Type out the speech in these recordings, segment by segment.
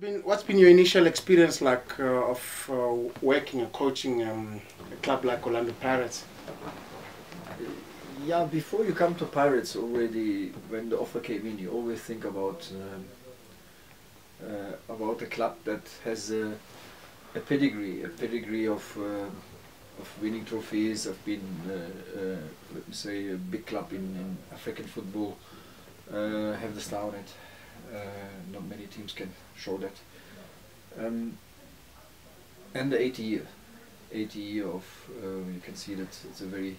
been what's been your initial experience like uh, of uh, working and coaching um, a club like Orlando Pirates? Yeah, before you come to Pirates, already when the offer came in, you always think about um, uh, about a club that has a, a pedigree, a pedigree of uh, of winning trophies, of being uh, uh, let me say a big club in, in African football, have the star on it. Uh, not many teams can show that. Um, and the 80 year, 80 year of you can see that it's a very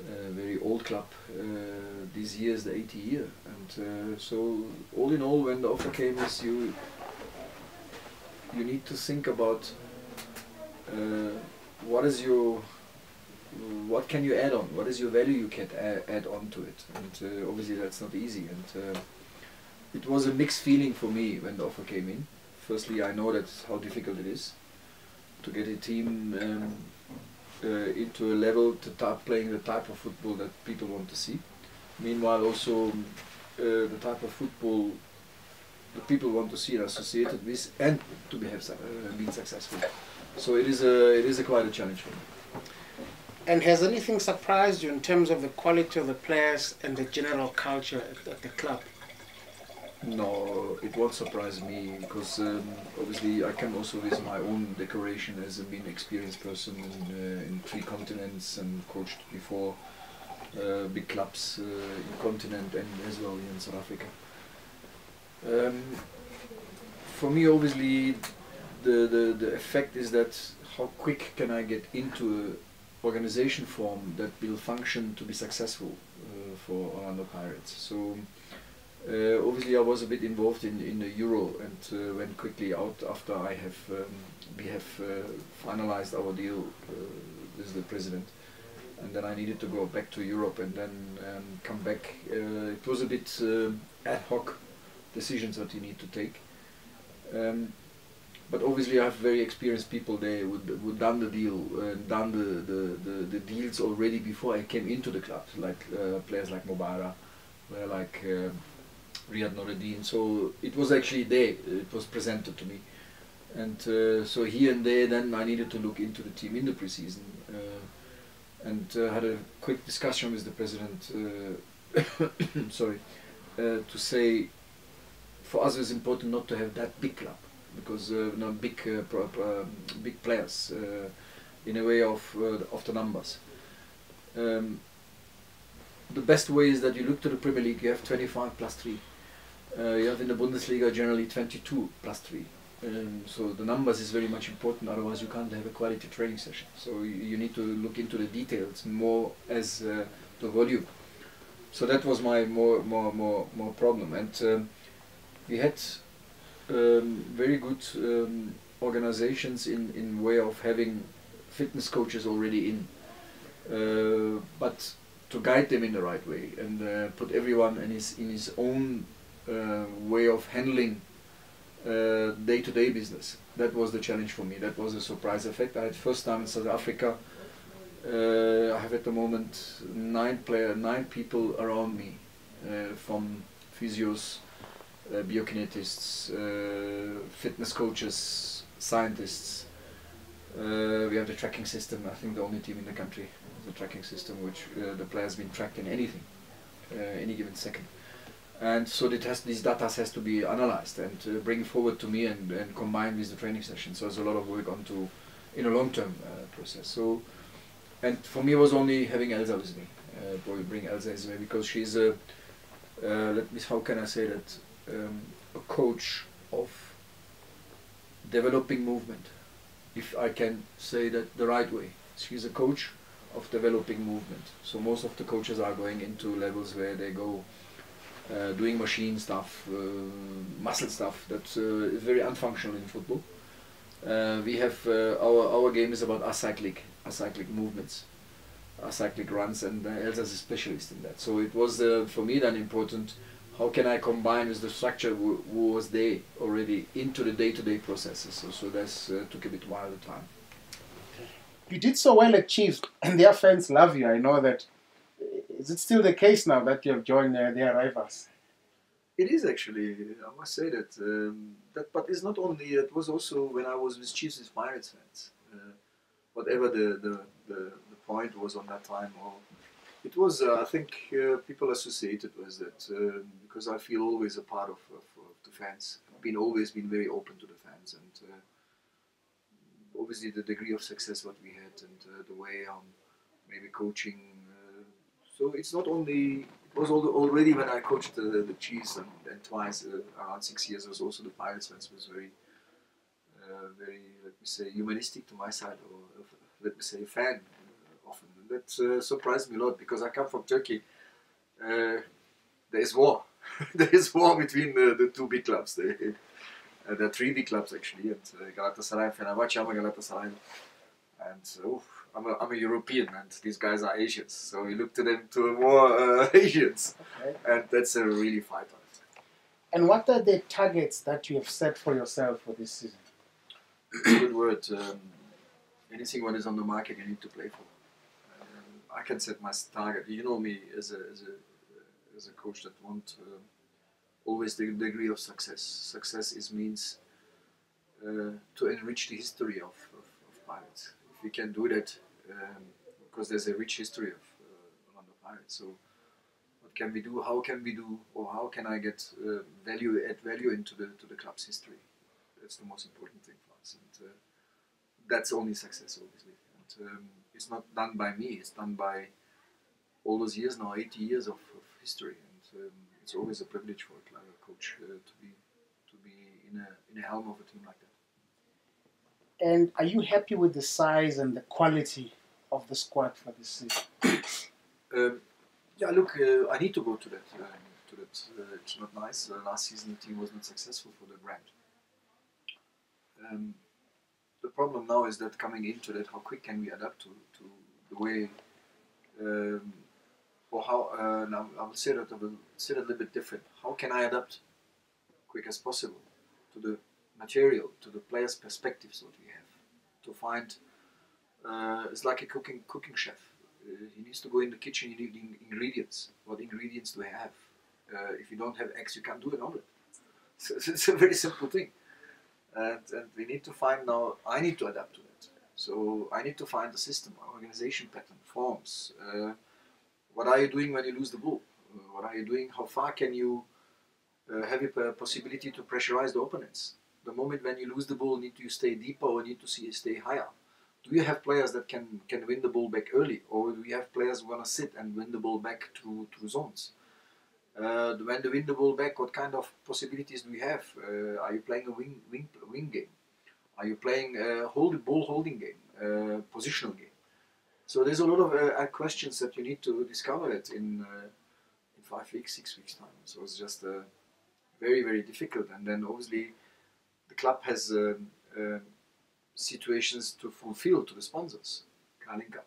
uh, very old club. Uh, this year is the 80 year, and uh, so all in all, when the offer came, is you you need to think about what is your what can you add on? What is your value you can add, on to it? And uh, obviously that's not easy. And uh, it was a mixed feeling for me when the offer came in. Firstly, I know that how difficult it is to get a team um, uh, into a level to start playing the type of football that people want to see. Meanwhile, also uh, the type of football that people want to see and associated with, and to be have uh, been successful. So it is a it is a quite a challenge for me. And has anything surprised you in terms of the quality of the players and the general culture at the club? No, it won't surprise me because um, obviously I come also with my own decoration as a being experienced person in, uh, in three continents and coached before uh, big clubs uh, in continent and as well in South Africa. Um, for me, obviously, the, the, the effect is that how quick can I get into a organization form that will function to be successful uh, for Orlando Pirates. So uh, obviously, I was a bit involved in in the Euro and uh, went quickly out after I have um, we have uh, finalized our deal uh, with the president, and then I needed to go back to Europe and then um, come back. Uh, it was a bit uh, ad hoc decisions that you need to take. Um, but obviously, I have very experienced people there who who done the deal and done the, the, the, the, deals already before I came into the club, like players like Mobara, where like Riyaad Norodien. So it was actually there. It was presented to me, and uh, so here and there, then I needed to look into the team in the preseason, uh, and uh, had a quick discussion with the president. Uh, sorry, uh, to say for us it's important not to have that big club because uh, no big pro, um, big players in a way of of the numbers. Um, the best way is that you look to the Premier League, you have 25 plus 3. Uh, you have in the Bundesliga generally 22 plus 3. Um, so the numbers is very much important, otherwise you can't have a quality training session. So you, you need to look into the details more as uh, the volume. So that was my more more more more problem, and um, we had um, very good um, organizations in in way of having fitness coaches already in, uh, but to guide them in the right way and uh, put everyone in his in his own way of handling uh, day-to-day business. That was the challenge for me. That was a surprise effect. I had first time in South Africa. Uh, I have at the moment nine player, nine people around me, from physios, uh, biokinetists, uh, fitness coaches, scientists. Uh, we have the tracking system. I think the only team in the country, the tracking system, which the players been tracked in anything, any given second and so has, these data has to be analyzed and uh, bring forward to me and, and combined with the training session. So there's a lot of work on to in a long-term uh, process. So, and for me, it was only having Elsa with me. Uh, bring Elsa with me because she's a uh, let me how can I say that um, a coach of developing movement, if I can say that the right way. She's a coach of developing movement. So most of the coaches are going into levels where they go uh, doing machine stuff, uh, muscle stuff that uh, is very unfunctional in football. we have our our game is about acyclic acyclic movements, acyclic runs, and Elsa is a specialist in that. So it was for me then important how can I combine with the structure who, was there already into the day-to-day -day processes. So, so that uh, took a bit while of time. You did so well at Chiefs, and their fans love you. I know that is it still the case now that you have joined uh, their rivals? It is actually. I must say that. Um, that, but it's not only. It was also when I was with Chiefs with Pirates fans. Uh, whatever the, the, the, the point was on that time, or it was. Uh, I think uh, people associated with that um, because I feel always a part of, of, of, the fans. I've been always been very open to the fans, and uh, obviously the degree of success what we had, and uh, the way um, maybe coaching. Uh, so it's not only it was already when I coached the, the Chiefs and, and twice uh, around six years it was also the Pirates fans was very uh, very let me say humanistic to my side or let me say fan uh, often. That uh, surprised me a lot because I come from Turkey uh, there is war. There is war between the, two big clubs. They, there are three big clubs actually and Galatasaray Fenerbahce Galatasaray. And oh I'm a, I'm a European and these guys are Asians, so we look to them to more uh, Asians, okay. and that's a really fight on it. And what are the targets that you have set for yourself for this season? Good word. Um, anything what is on the market, you need to play for. Um, I can set my target. You know me as a as a as a coach that want uh, always the degree of success. Success is means uh, to enrich the history of, of, of pirates we can do that um, because there's a rich history of uh, Orlando Pirates. So what can we do? How can we do? Or how can I get uh, value, add value into the to the club's history? That's the most important thing for us, and uh, that's only success, obviously. And um, it's not done by me; it's done by all those years now, 80 years of, of history, and um, it's always a privilege for a club coach uh, to be to be in a in a helm of a team like that. And are you happy with the size and the quality of the squad for this season? Um, yeah, look, uh, I need to go to that. Um, to that, uh, it's not nice. Uh, last season, the team was not successful for the brand. Um, the problem now is that coming into that, how quick can we adapt to, to the way, um, or how? Uh, now I will say that I will say that a little bit different. How can I adapt quick as possible to the material, to the player's perspectives what we have, to find. Uh, it's like a cooking cooking chef. Uh, he needs to go in the kitchen. You need in ingredients. What ingredients do I have? Uh, if you don't have eggs, you can't do an omelette. So it's a very simple thing, and, and we need to find now. I need to adapt to that. So I need to find the system, organization pattern, forms. Uh, what are you doing when you lose the ball? Uh, what are you doing? How far can you uh, have a possibility to pressurize the opponents? The moment when you lose the ball, need to stay deeper or need to see stay higher? Do you have players that can can win the ball back early, or do you have players who wanna sit and win the ball back through through zones? Uh, when they win the ball back, what kind of possibilities do we have? Uh, are you playing a wing wing wing game? Are you playing a hold ball holding game, uh, positional game? So there's a lot of uh, questions that you need to discover it in uh, in five weeks, six weeks time. So it's just uh, very very difficult. And then obviously the club has um, um, situations to fulfill to the sponsors, Carling Cup,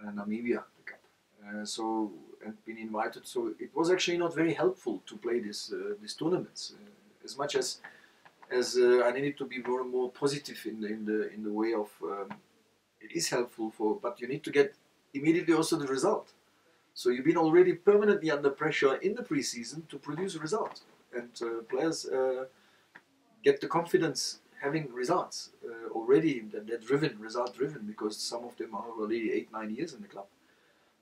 uh, Namibia the cup. Uh, so and been invited. So it was actually not very helpful to play this uh, these tournaments. Uh, as much as as uh, I needed to be more and more positive in the in the in the way of um, it is helpful for, but you need to get immediately also the result. So you've been already permanently under pressure in the preseason to produce a result, and uh, players get the confidence having results uh, already. They're driven, result driven, because some of them are already eight, nine years in the club.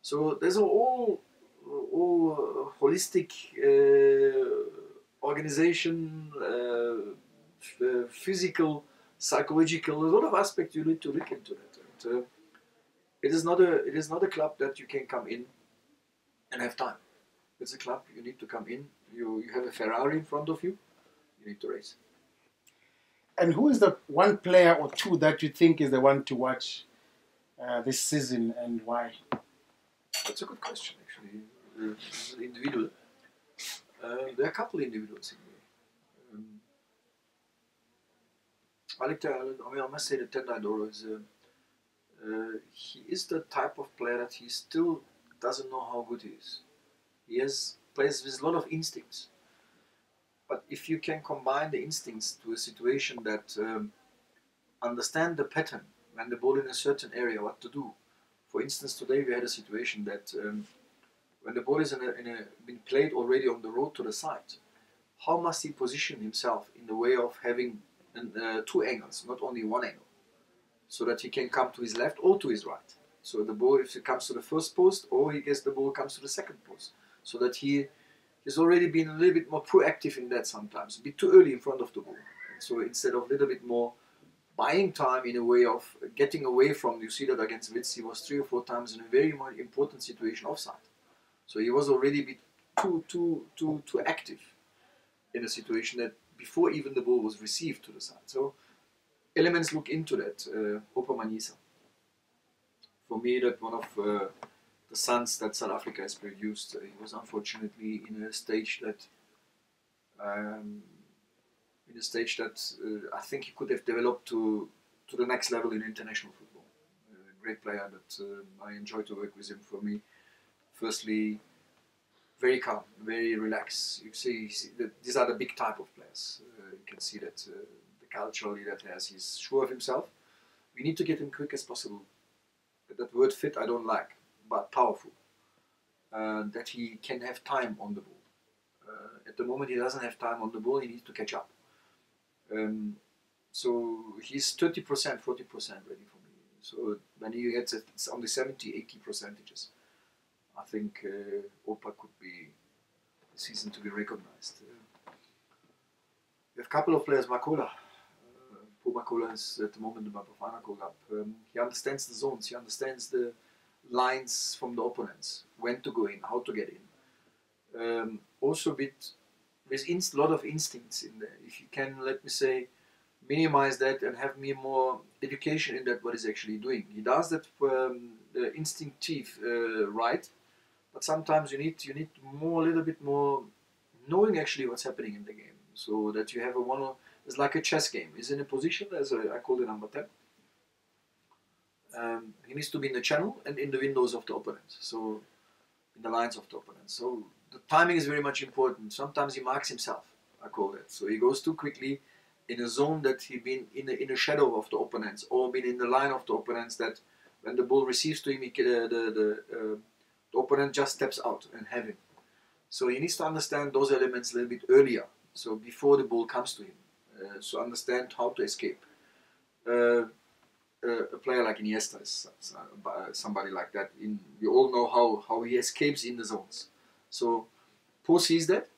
So there's all all uh, holistic uh, organization, uh, uh, physical, psychological, a lot of aspects you need to look into that. And, uh, it is not a it is not a club that you can come in and have time. It's a club you need to come in. You you have a Ferrari in front of you. You need to race. And who is the one player or two that you think is the one to watch uh, this season and why? That's a good question, actually. Individual. Uh, there are a couple of individuals in there. Um, I like to, I mean, I must say that Tendai is, uh, uh, he is the type of player that he still doesn't know how good he is. He has plays with a lot of instincts. But if you can combine the instincts to a situation that um, understand the pattern when the ball in a certain area, what to do. For instance, today we had a situation that um, when the ball is in a, in a, been played already on the road to the side, how must he position himself in the way of having uh, two angles, not only one angle, so that he can come to his left or to his right. So the ball, if it comes to the first post, or he gets the ball comes to the second post, so that he has already been a little bit more proactive in that sometimes, a bit too early in front of the ball. So instead of a little bit more buying time in a way of getting away from, you see that against Wits, he was three or four times in a very important situation offside. So he was already a bit too, too, too, too active in a situation that before even the ball was received to the side. So elements look into that. Uh, Oupa Manyisa. For me, that one of uh, the sons that South Africa has produced. Uh, he was unfortunately in a stage that, um, in a stage that uh, I think he could have developed to to the next level in international football. A great player that uh, I enjoy to work with him. For me, firstly, very calm, very relaxed. You see, you see these are the big type of players. Uh, you can see that uh, the culturally that has, he's sure of himself. We need to get him quick as possible. That word fit I don't like, but powerful. Uh, that he can have time on the ball. Uh, at the moment he doesn't have time on the ball, he needs to catch up. Um, so he's 30%, 40% ready for me. So when he gets it, it's only 70, 80 percentages. I think uh, Oupa could be the season to be recognized. Uh, we have a couple of players, Makola. Uh, Mpho Makola is at the moment the Bafana Cup. Um, he understands the zones, he understands the lines from the opponents, when to go in, how to get in. Um, also with with a lot of instincts in there. If you can, let me say, minimize that and have me more education in that what he's actually doing. He does that um, instinctive uh, right, but sometimes you need you need more a little bit more knowing actually what's happening in the game so that you have a one it's like a chess game he's in a position as a, I call it number 10 um, he needs to be in the channel and in the windows of the opponent so in the lines of the opponent so the timing is very much important sometimes he marks himself I call that so he goes too quickly in a zone that he been in the, in the shadow of the opponents or been in the line of the opponents that when the ball receives to him he, uh, the, the uh, the opponent just steps out and have him. So he needs to understand those elements a little bit earlier, so before the ball comes to him, uh, so understand how to escape. Uh, a player like Iniesta is uh, somebody like that. In, we all know how, how he escapes in the zones. So Mpho sees that,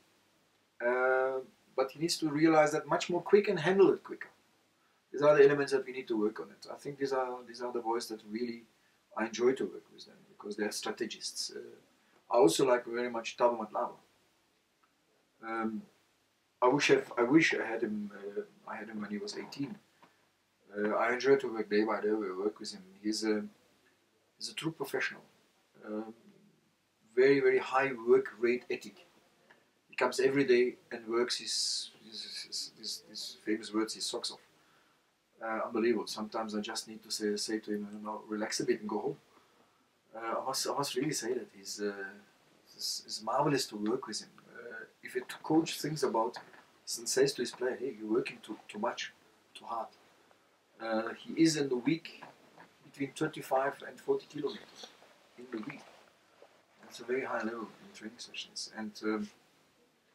uh, but he needs to realize that much more quick and handle it quicker. These are the elements that we need to work on it. I think these are these are the boys that really I enjoy to work with them because they're strategists. Uh, I also like very much Thabo Matlaba. Um, I wish I've, I wish I had him. Uh, I had him when he was 18. Uh, I enjoy to work day by day. We work with him. He's a he's a true professional. Um, very very high work rate ethic. He comes every day and works his his, his, his, his famous words, his socks off. Uh, unbelievable. Sometimes I just need to say say to him, relax a bit and go home. Uh, I, must, I must really say that he's, uh, it's, it's marvelous to work with him. Uh, if a coach thinks about and says to his player, hey, you're working too, too much, too hard. Uh, he is in the week between 25 and 40 kilometers in the week. That's a very high level in training sessions. And um,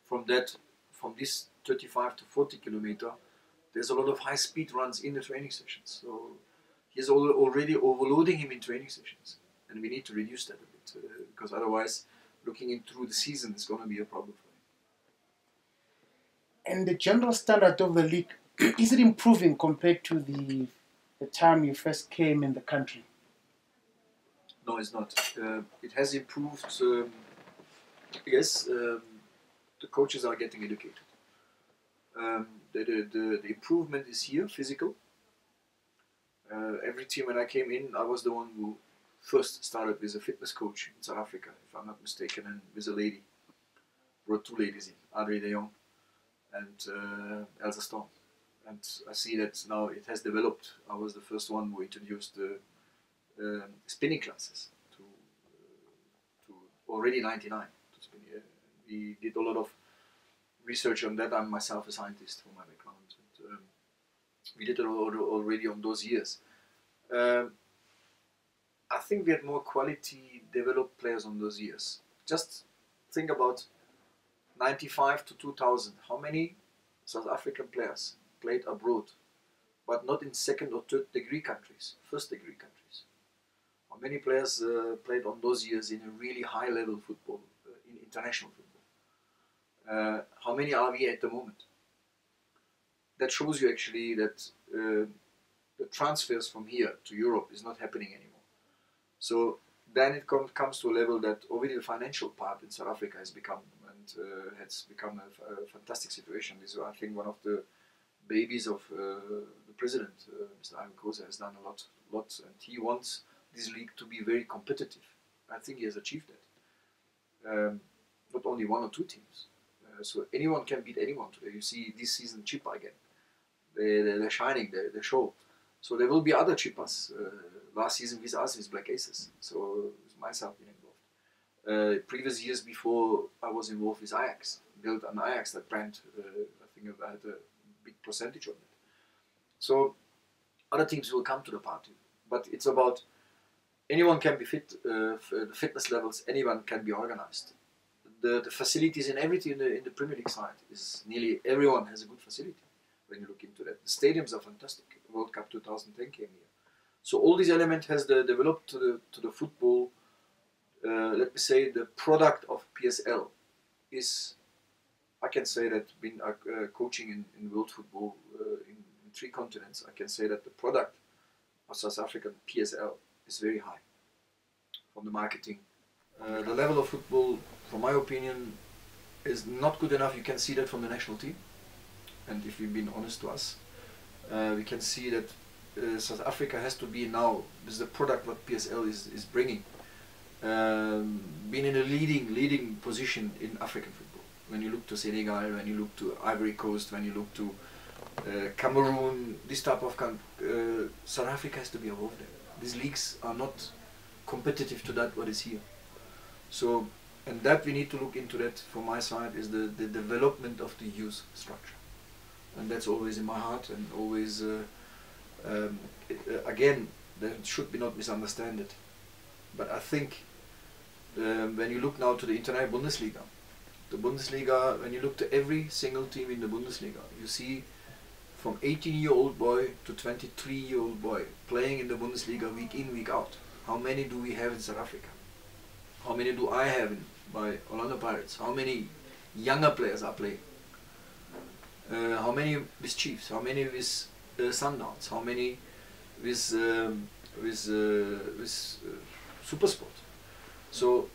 from that, from this 35 to 40 kilometer, there's a lot of high speed runs in the training sessions. So he's already overloading him in training sessions and we need to reduce that a bit uh, because otherwise, looking in through the season is going to be a problem for him. And the general standard of the league is it improving compared to the the time you first came in the country? No, it's not. Uh, it has improved. Um, yes, um, the coaches are getting educated. Um, the, the, the, improvement is here, physical. Uh, every team when I came in, I was the one who first started with a fitness coach in South Africa, if I'm not mistaken, and with a lady. Brought two ladies in, Adri de Jong and uh, Elsa Storm. And I see that now it has developed. I was the first one who introduced the uh, spinning classes to, uh, to already 99 to spin. Yeah. We did a lot of research on that. I'm myself a scientist for my background. And, um, we did it already on those years. Um, I think we had more quality developed players on those years. Just think about 95 to 2000, how many South African players played abroad, but not in second or third degree countries, first degree countries? Many players uh, played on those years in a really high level football, uh, in international football? Uh, how many are we at the moment? That shows you actually that uh, the transfers from here to Europe is not happening anymore. So then it com- comes to a level that already the financial part in South Africa has become and uh, has become a, a fantastic situation. This is, I think, one of the babies of uh, the president, uh, Mr. Irvin has done a lot, lot, and he wants this league to be very competitive. I think he has achieved that. Um, not only one or two teams. Uh, so anyone can beat anyone today. You see this season Chippa again. They, they, they're shining, they, they show. So there will be other Chippas. Uh, last season with us, with Black Aces. So myself being involved. Uh, previous years before I was involved with Ajax, built an Ajax that brand. Uh, I think I had a big percentage of it. So other teams will come to the party, but it's about anyone can be fit. Uh, the fitness levels, anyone can be organized. The, the facilities and everything in the, in the Premier League side is nearly everyone has a good facility when you look into that. The stadiums are fantastic. World Cup 2010 came here. So all these elements has the, developed to the to the football. Uh, let me say the product of PSL is, I can say that been uh, uh, coaching in, in world football uh, in, in three continents. I can say that the product of South African PSL is very high from the marketing. Uh, the level of football, from my opinion, is not good enough. You can see that from the national team, and if we've been honest to us, uh, we can see that uh, South Africa has to be now this is the product what PSL is, is bringing um, being in a leading leading position in African football when you look to Senegal when you look to Ivory Coast when you look to uh, Cameroon this type of uh, South Africa has to be above them. These leagues are not competitive to that what is here. So and that we need to look into that from my side is the, the development of the youth structure. And that's always in my heart and always uh, um, it, uh, again, that should be not misunderstood. But I think um, when you look now to the international Bundesliga, the Bundesliga, when you look to every single team in the Bundesliga, you see from 18 year old boy to 23 year old boy playing in the Bundesliga week in, week out. How many do we have in South Africa? How many do I have in, by Orlando Pirates? How many younger players are playing? Uh, how many with Chiefs? How many with uh, Sundowns? How many with um, with uh, with uh, Supersport? So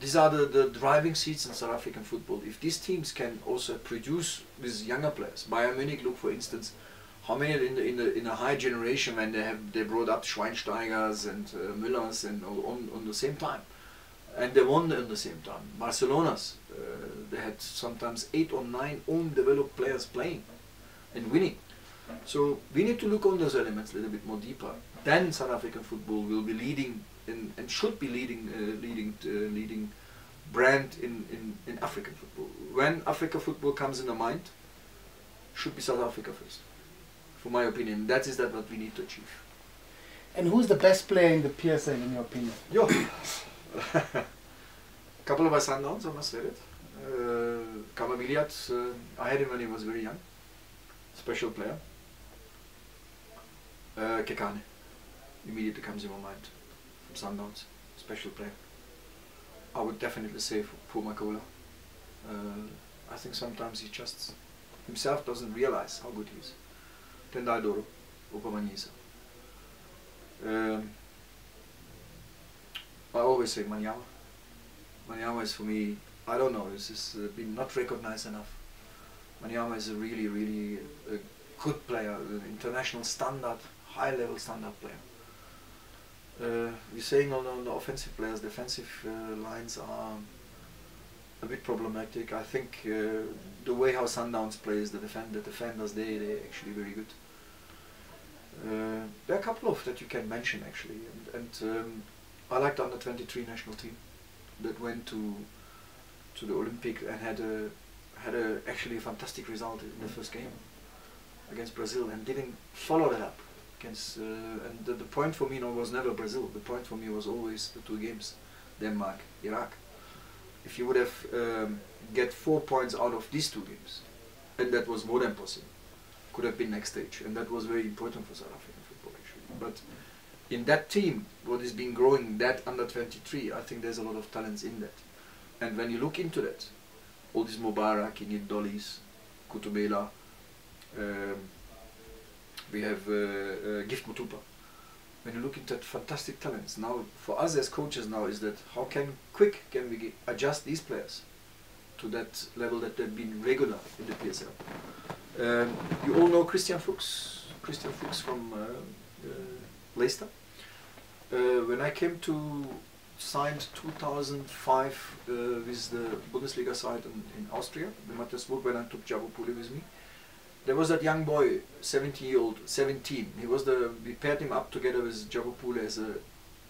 these are the, the driving seats in South African football. If these teams can also produce with younger players, Bayern Munich, look for instance, how many in the, in the in a high generation when they have they brought up Schweinsteigers and uh, Müllers and on on the same time, and they won at the same time. Barcelona's uh, they had sometimes eight or nine own developed players playing and winning. So we need to look on those elements a little bit more deeper. Then South African football will be leading in, and should be leading uh, leading uh, leading brand in, in, in African football. When Africa football comes in the mind, should be South Africa first. For my opinion, that is that what we need to achieve. And who's the best player in the PSL in your opinion? Yo, couple of our Sundowns, I must say it. Uh, Khama Billiat, uh, I had him when he was very young. Special player. Uh, Kekana, immediately comes in my mind Sundowns. Special player. I would definitely say Mpho Makola. Uh, I think sometimes he just himself doesn't realize how good he is. Tendai Ndoro, Upamanyisa. Um, I always say Manyama. Manyama is for me, I don't know, it's just uh, been not recognized enough. Manyama is a really, really uh, a good player, an international standard, high level standard player. Uh, we're saying on, on the offensive players, defensive uh, lines are a bit problematic. I think uh, the way how Sundowns plays, the, defend, the defenders, they, they're actually very good. Uh, there are a couple of that you can mention actually, and, and um, I like the under 23 national team that went to to the Olympic and had a had a actually a fantastic result in the first game against Brazil and didn't follow that up against uh, and the, the point for me no, was never Brazil. The point for me was always the two games, Denmark, Iraq. if you would have um, get four points out of these two games, and that was more than possible, could have been next stage, and that was very important for South African football actually. But in that team, what is being growing, that under 23, I think there's a lot of talents in that. And when you look into that, all these Mobara, Ingid Dollies, Kutumela, um, we have uh, uh, Gift Motupa. When you look into that fantastic talents, now for us as coaches now is that how can quick can we adjust these players to that level that they've been regular in the PSL. Um, you all know Christian Fuchs, Christian Fuchs from uh, uh, Leicester. Uh, when I came to signed 2005 uh, with the Bundesliga side in, in Austria, the Mattersburg, when I took Jabu Pule with me. There was that young boy, 17 year old, 17. He was the, we paired him up together with Jabu Pule as a,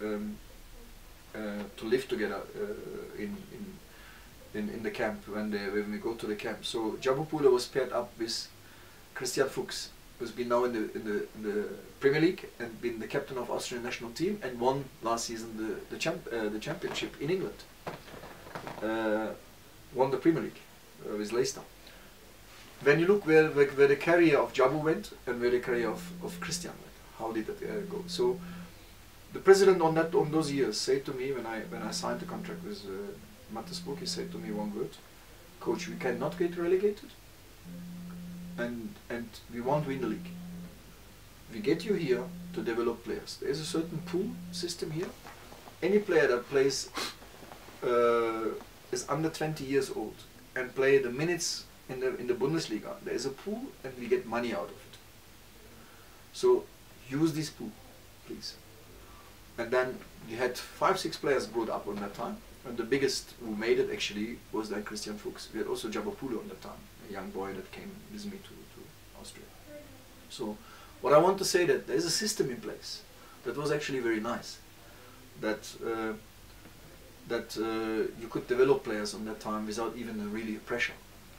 um, uh, to live together uh, in, in, in, in the camp when, they, when we go to the camp. So Jabu Pule was paired up with Christian Fuchs, who's been now in the, in the, in the Premier League and been the captain of Austrian national team and won last season the the, champ, uh, the championship in England. Uh, won the Premier League uh, with Leicester. When you look where, where, where the career of Jabu went and where the career of, of Christian went, how did that uh, go? So the president on that on those years said to me when I when I signed the contract with uh, Mattersburg, he said to me one word, Coach, we cannot get relegated and, and we won't win the league. We get you here to develop players. There's a certain pool system here. Any player that plays uh, is under 20 years old and play the minutes in the in the Bundesliga, there is a pool and we get money out of it. So use this pool, please. And then we had five, six players brought up on that time. And the biggest who made it actually was then Christian Fuchs. We had also Jabu Pule on that time a young boy that came with me to, to Austria. So what I want to say that there's a system in place that was actually very nice. That uh, that uh, you could develop players on that time without even really pressure.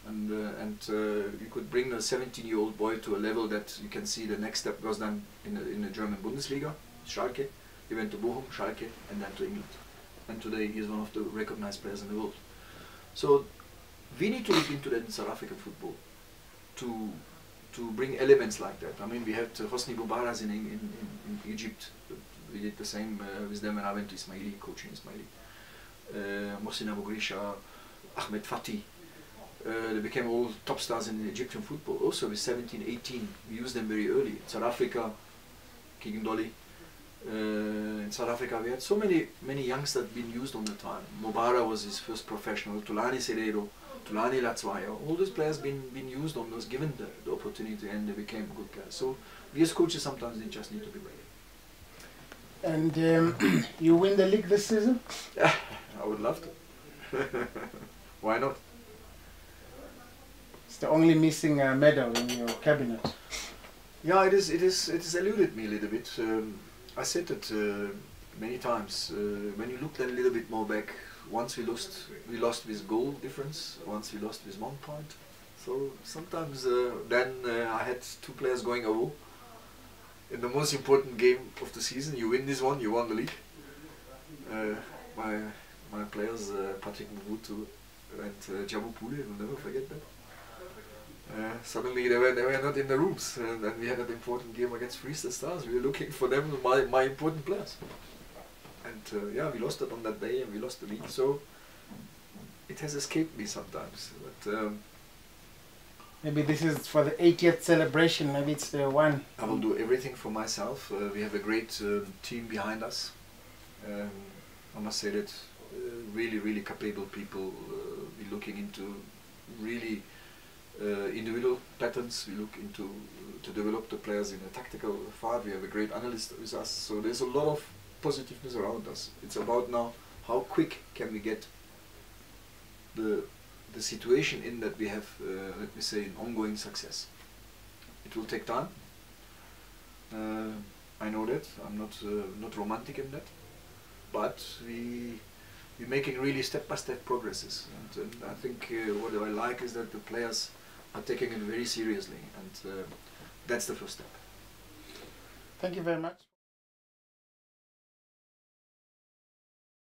And, uh, and uh, you could bring a 17 year old boy to a level that you can see the next step was done in the, in the German Bundesliga, Schalke. He went to Bochum, Schalke, and then to England. And today he's one of the recognized players in the world. So we need to look into that in South African football to to bring elements like that. I mean, we had uh, Hosni Mubarak in, in, in, in, Egypt. We did the same uh, with them when I went to Ismaily, coaching Ismaily. Uh, Mohsin Abu Grisha, Ahmed Fathy. Uh, they became all top stars in Egyptian football. Also with 17, 18, we used them very early. In South Africa, Keagan Dolly. Uh, in South Africa, we had so many many youngsters being used on the time. Mobara was his first professional. Thulani Serero. Thulani Hlatshwayo, all those players been been used on those given the, the opportunity and they became good guys. So we as coaches sometimes they just need to be ready. And um, you win the league this season? Yeah, I would love to. Why not? The only missing uh, medal in your cabinet. Yeah, it is. It is. It has eluded me a little bit. Um, I said that uh, many times. Uh, when you look a little bit more back, once we lost, we lost with goal difference. Once we lost with one point. So sometimes uh, then uh, I had two players going away. In the most important game of the season, you win this one, you won the league. Uh, my my players, Patrick Mvutu and uh, Jabu Pule, will never forget that. Uh, suddenly they were they were not in the rooms, and then we had an important game against Free State Stars. We were looking for them, my my important players and uh, yeah, we lost it on that day and we lost the league. So it has escaped me sometimes. But um, maybe this is for the 80th celebration. Maybe it's the one. I will do everything for myself. Uh, we have a great uh, team behind us. Um, I must say that uh, really, really capable people. Uh, we're looking into really uh, individual patterns. We look into to develop the players in a tactical part. We have a great analyst with us. So there's a lot of positiveness around us. It's about now how quick can we get the the situation in that we have, uh, let me say, an ongoing success. It will take time. Uh, I know that. I'm not uh, not romantic in that, but we we're making really step-by-step progresses. And, and, I think uh, what I like is that the players are taking it very seriously, and uh, that's the first step. Thank you very much.